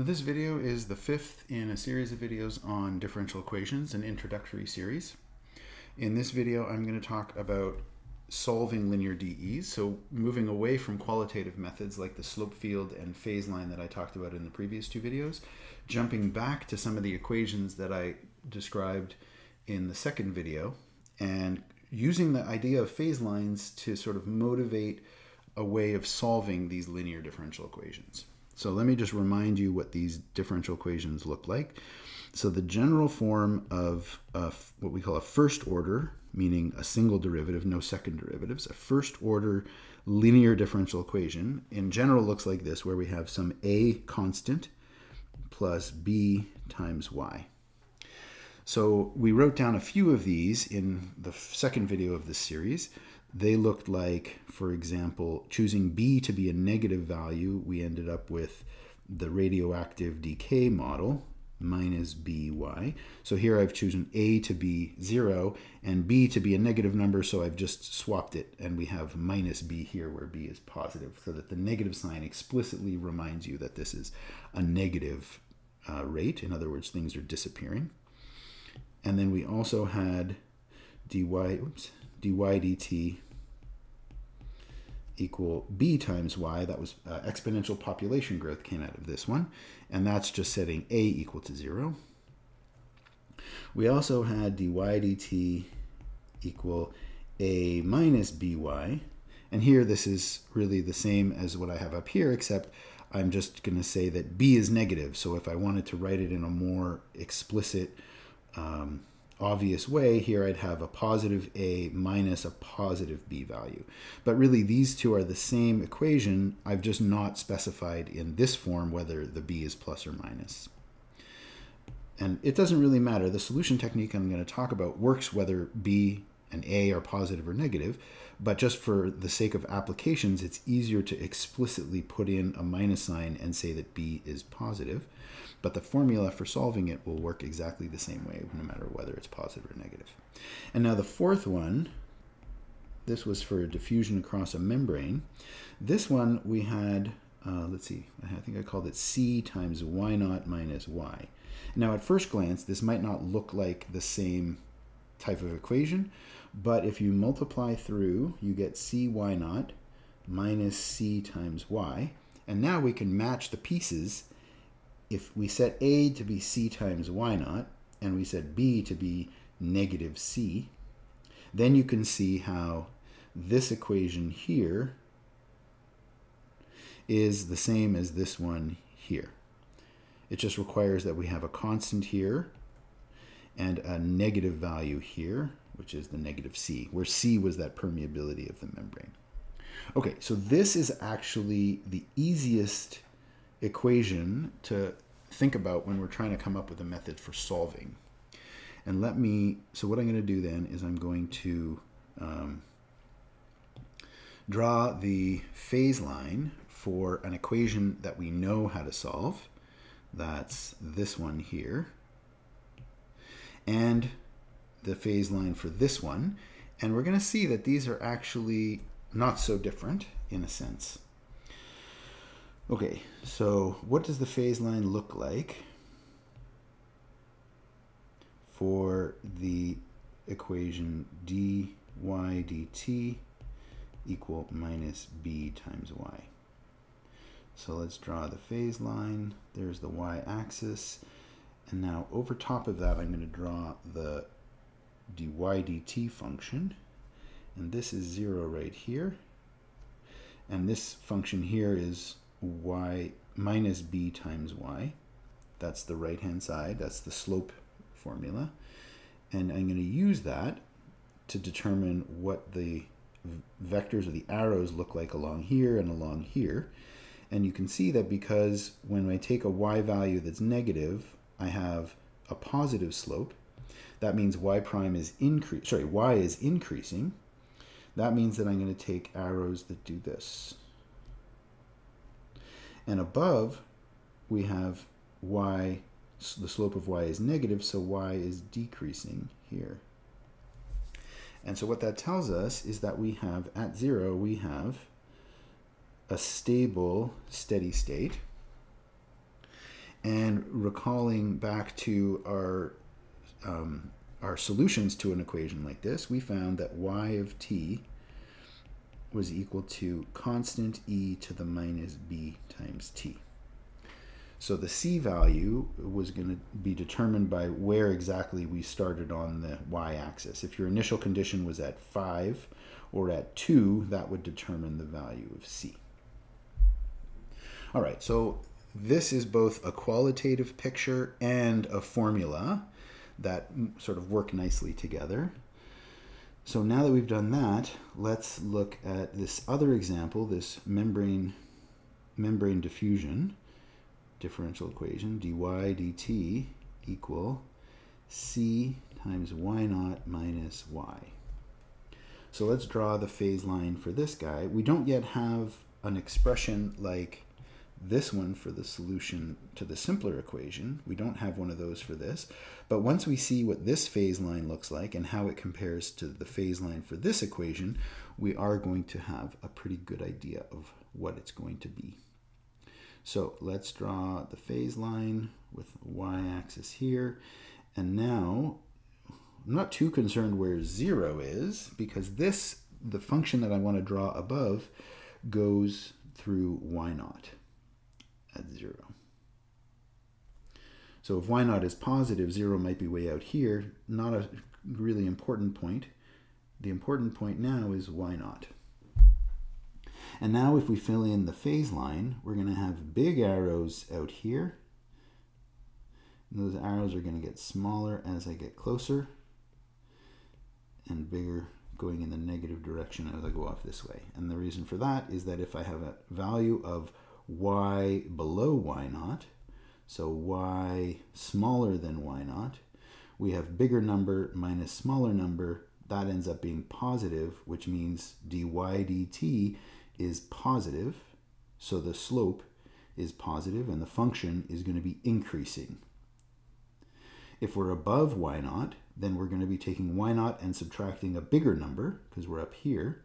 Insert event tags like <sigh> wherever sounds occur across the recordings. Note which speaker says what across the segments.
Speaker 1: This video is the fifth in a series of videos on differential equations, an introductory series. In this video, I'm going to talk about solving linear DEs, so moving away from qualitative methods like the slope field and phase line that I talked about in the previous two videos, jumping back to some of the equations that I described in the second video, and using the idea of phase lines to sort of motivate a way of solving these linear differential equations. So let me just remind you what these differential equations look like. So the general form of a, what we call a first order, meaning a single derivative, no second derivatives, a first order linear differential equation in general looks like this, where we have some a constant plus b times y. So we wrote down a few of these in the second video of this series. They looked like, for example, choosing B to be a negative value, we ended up with the radioactive decay model minus by. So here I've chosen A to be 0 and B to be a negative number, so I've just swapped it, and we have minus B here where B is positive, so that the negative sign explicitly reminds you that this is a negative uh, rate. In other words, things are disappearing. And then we also had dy, oops, dy dt equal b times y. That was uh, exponential population growth came out of this one. And that's just setting a equal to 0. We also had dy dt equal a minus by. And here this is really the same as what I have up here, except I'm just going to say that b is negative. So if I wanted to write it in a more explicit um, obvious way, here I'd have a positive a minus a positive b value. But really, these two are the same equation. I've just not specified in this form whether the b is plus or minus. And it doesn't really matter. The solution technique I'm going to talk about works whether b and a are positive or negative, but just for the sake of applications, it's easier to explicitly put in a minus sign and say that b is positive but the formula for solving it will work exactly the same way no matter whether it's positive or negative. And now the fourth one, this was for diffusion across a membrane. This one we had, uh, let's see, I think I called it C times Y naught minus Y. Now at first glance, this might not look like the same type of equation, but if you multiply through, you get C Y naught minus C times Y. And now we can match the pieces if we set A to be C times Y naught, and we set B to be negative C, then you can see how this equation here is the same as this one here. It just requires that we have a constant here and a negative value here, which is the negative C, where C was that permeability of the membrane. Okay, so this is actually the easiest equation to think about when we're trying to come up with a method for solving. And let me, so what I'm going to do then is I'm going to um, draw the phase line for an equation that we know how to solve. That's this one here. And the phase line for this one. And we're going to see that these are actually not so different in a sense. Okay, so what does the phase line look like for the equation dy dt equal minus b times y? So let's draw the phase line. There's the y-axis. And now over top of that, I'm going to draw the dy dt function. And this is 0 right here. And this function here is y minus b times y. That's the right-hand side. That's the slope formula. And I'm going to use that to determine what the vectors or the arrows look like along here and along here. And you can see that because when I take a y value that's negative, I have a positive slope. That means y prime is increase. Sorry, y is increasing. That means that I'm going to take arrows that do this. And above, we have y, the slope of y is negative, so y is decreasing here. And so what that tells us is that we have, at zero, we have a stable steady state. And recalling back to our um, our solutions to an equation like this, we found that y of t was equal to constant e to the minus b times t. So the c value was going to be determined by where exactly we started on the y-axis. If your initial condition was at 5 or at 2, that would determine the value of c. All right, so this is both a qualitative picture and a formula that sort of work nicely together. So now that we've done that, let's look at this other example, this membrane, membrane diffusion differential equation, dy dt equal c times y naught minus y. So let's draw the phase line for this guy. We don't yet have an expression like this one for the solution to the simpler equation. We don't have one of those for this. But once we see what this phase line looks like and how it compares to the phase line for this equation, we are going to have a pretty good idea of what it's going to be. So let's draw the phase line with y-axis here. And now, I'm not too concerned where zero is because this, the function that I want to draw above, goes through y naught at 0. So if y naught is positive, 0 might be way out here. Not a really important point. The important point now is y naught. And now if we fill in the phase line, we're going to have big arrows out here. And those arrows are going to get smaller as I get closer and bigger going in the negative direction as I go off this way. And the reason for that is that if I have a value of y below y naught, so y smaller than y naught, we have bigger number minus smaller number, that ends up being positive, which means dy dt is positive, so the slope is positive and the function is going to be increasing. If we're above y naught, then we're going to be taking y naught and subtracting a bigger number, because we're up here,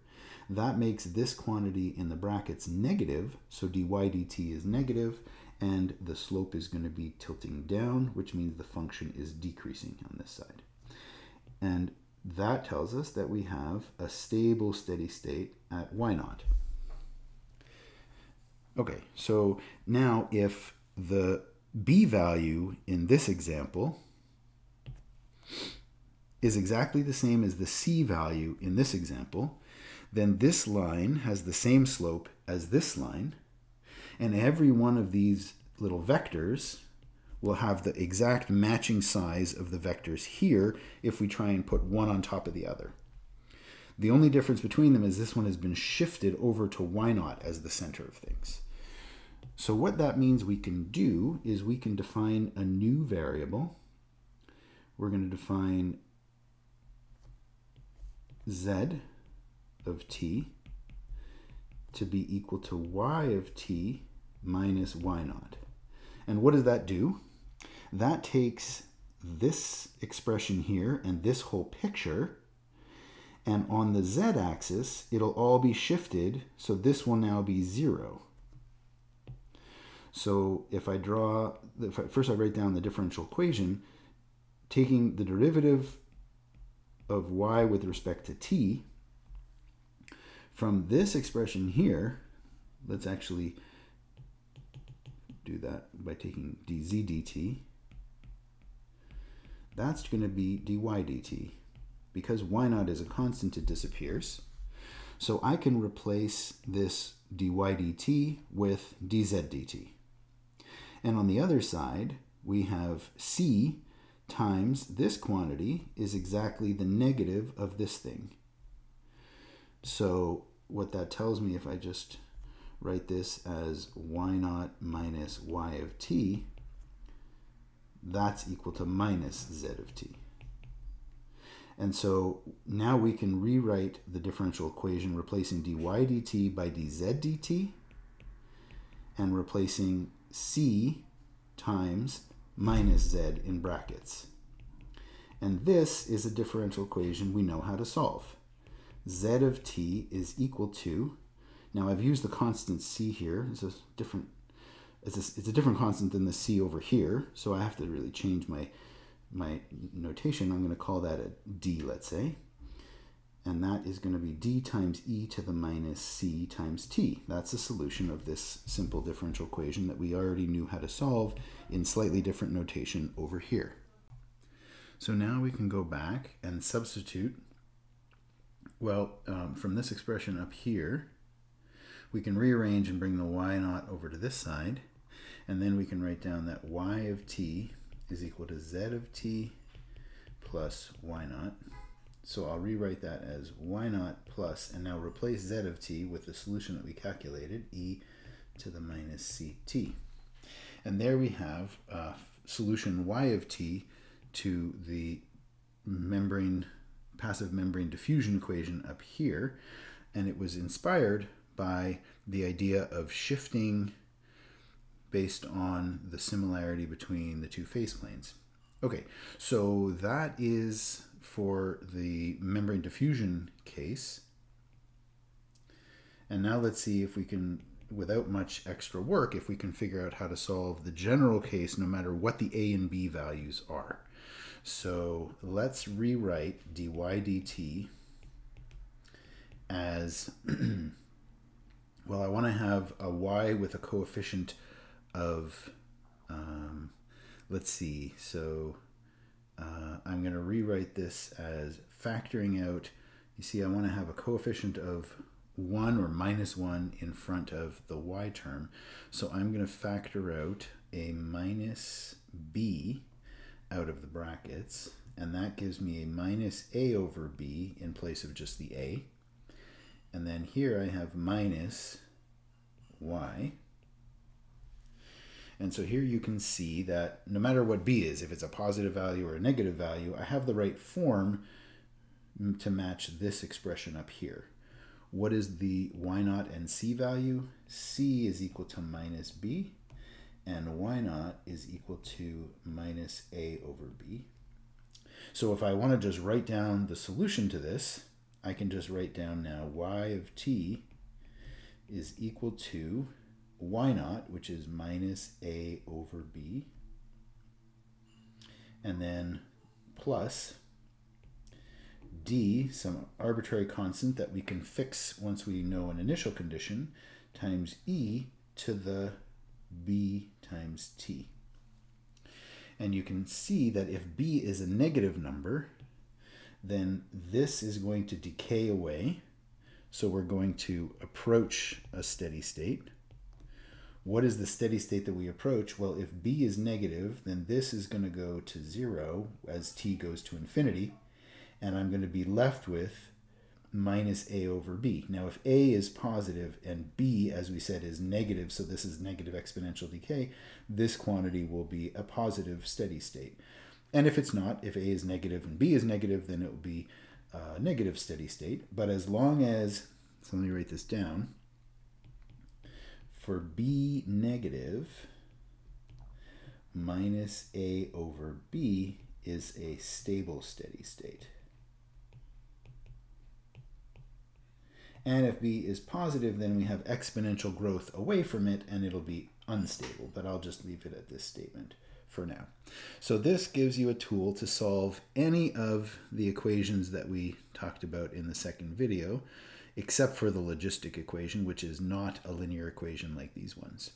Speaker 1: that makes this quantity in the brackets negative, so dy dt is negative, and the slope is going to be tilting down, which means the function is decreasing on this side. And that tells us that we have a stable steady state at y naught. Okay, so now if the b value in this example is exactly the same as the c value in this example, then this line has the same slope as this line, and every one of these little vectors will have the exact matching size of the vectors here if we try and put one on top of the other. The only difference between them is this one has been shifted over to y naught as the center of things. So what that means we can do is we can define a new variable. We're going to define z of t to be equal to y of t minus y naught. And what does that do? That takes this expression here and this whole picture, and on the z-axis, it'll all be shifted, so this will now be 0. So if I draw, if I, first I write down the differential equation, taking the derivative of y with respect to t, from this expression here, let's actually do that by taking dz dt. That's going to be dy dt. Because y naught is a constant, it disappears. So I can replace this dy dt with dz dt. And on the other side, we have c times this quantity is exactly the negative of this thing. So what that tells me, if I just write this as y naught minus y of t, that's equal to minus z of t. And so now we can rewrite the differential equation replacing dy dt by dz dt and replacing c times minus z in brackets. And this is a differential equation we know how to solve z of t is equal to, now I've used the constant c here, it's a different it's a, it's a different constant than the c over here, so I have to really change my, my notation. I'm going to call that a d, let's say. And that is going to be d times e to the minus c times t. That's the solution of this simple differential equation that we already knew how to solve in slightly different notation over here. So now we can go back and substitute. Well, um, from this expression up here, we can rearrange and bring the y naught over to this side. And then we can write down that y of t is equal to z of t plus y naught. So I'll rewrite that as y naught plus, and now replace z of t with the solution that we calculated, e to the minus ct. And there we have uh, solution y of t to the membrane, passive membrane diffusion equation up here. And it was inspired by the idea of shifting based on the similarity between the two phase planes. Okay, so that is for the membrane diffusion case. And now let's see if we can, without much extra work, if we can figure out how to solve the general case no matter what the A and B values are. So let's rewrite dy dt as, <clears throat> well, I want to have a y with a coefficient of, um, let's see, so uh, I'm going to rewrite this as factoring out, you see I want to have a coefficient of 1 or minus 1 in front of the y term. So I'm going to factor out a minus b out of the brackets, and that gives me a minus a over b in place of just the a. And then here I have minus y and so here you can see that no matter what b is, if it's a positive value or a negative value, I have the right form to match this expression up here. What is the y naught and c value? c is equal to minus b, and y naught is equal to minus a over b. So if I want to just write down the solution to this, I can just write down now y of t is equal to y naught, which is minus a over b, and then plus d, some arbitrary constant that we can fix once we know an initial condition, times e to the b times t. And you can see that if b is a negative number, then this is going to decay away. So we're going to approach a steady state. What is the steady state that we approach? Well, if b is negative, then this is going to go to 0 as t goes to infinity, and I'm going to be left with minus a over b. Now, if a is positive and b, as we said, is negative, so this is negative exponential decay, this quantity will be a positive steady state. And if it's not, if a is negative and b is negative, then it will be a negative steady state. But as long as, so let me write this down, for b negative, minus a over b is a stable steady state. And if b is positive, then we have exponential growth away from it, and it'll be unstable. But I'll just leave it at this statement for now. So this gives you a tool to solve any of the equations that we talked about in the second video except for the logistic equation, which is not a linear equation like these ones.